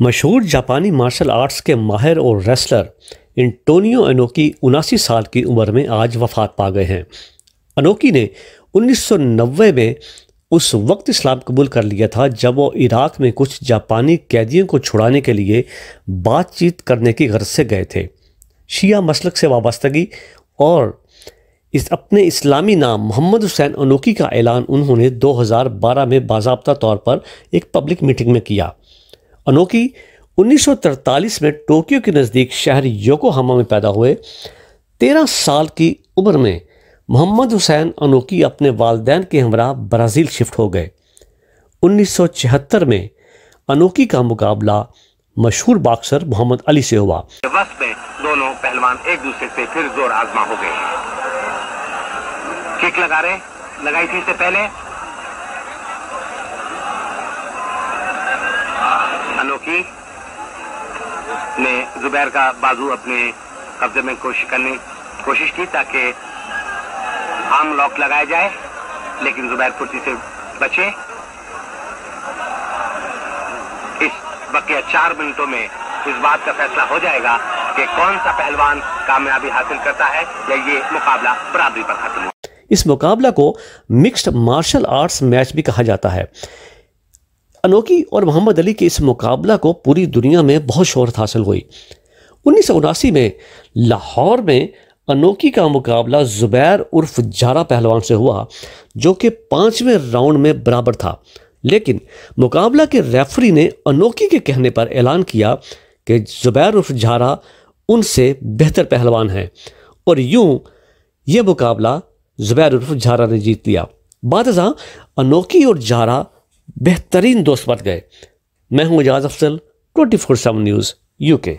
मशहूर जापानी martial arts के माहिर और रेसलर इंटोनियो अनोकी उनासी साल की उम्र में आज वफात पा गए हैं। अनोकी ने 1990 में उस वक्त इस्लाम कबूल कर लिया था, जब वो इराक में कुछ जापानी कैदियों को छुड़ाने के लिए बातचीत करने की गर्ज से गए थे। शिया मसलक से वाबस्तगी और इस अपने इस्लामी नाम मोहम्मद हुसैन अनोकी का ऐलान उन्होंने 2012 में बाबा तौर पर एक पब्लिक मीटिंग में किया। अनोकी 1943 में टोक्यो के नज़दीक शहर योकोहामा में पैदा हुए, तेरह साल की उम्र में मोहम्मद हुसैन अनोकी अपने वालदेन के हमरा ब्राज़ील शिफ्ट हो गए। 1976 में अनोकी का मुकाबला मशहूर बॉक्सर मोहम्मद अली से हुआ। में दोनों पहलवान एक दूसरे से फिर ज़ोर आजमा हो गए किक लगा रहे, लगाई थी इससे पहले अनोखी ने जुबैर का बाजू अपने कब्जे में कोशिश करने, कोशिश की ताकि आम लॉक लगाया जाए, लेकिन जुबैर कुर्सी से बचे। इस बकिया चार मिनटों में इस बात का फैसला हो जाएगा कि कौन सा पहलवान कामयाबी हासिल करता है या ये मुकाबला बराबरी पर खत्म हो। इस मुकाबला को मिक्स्ड मार्शल आर्ट्स मैच भी कहा जाता है। अनोखी और मोहम्मद अली के इस मुकाबला को पूरी दुनिया में बहुत शोहरत हासिल हुई। उन्नीस में लाहौर में अनोखी का मुकाबला जुबैर उर्फ़ जारा पहलवान से हुआ, जो कि पाँचवें राउंड में बराबर था। लेकिन मुकाबला के रेफरी ने अनोखी के कहने पर ऐलान किया कि जुबैर उर्फ़ झारा उनसे बेहतर पहलवान हैं और यूँ यह मुकाबला जुबैर उर्फ़ झारा ने जीत लिया। बाद अनोखी और झारा बेहतरीन दोस्त बन गए। मैं हूँ Ejaz Afsal twenty four seven news UK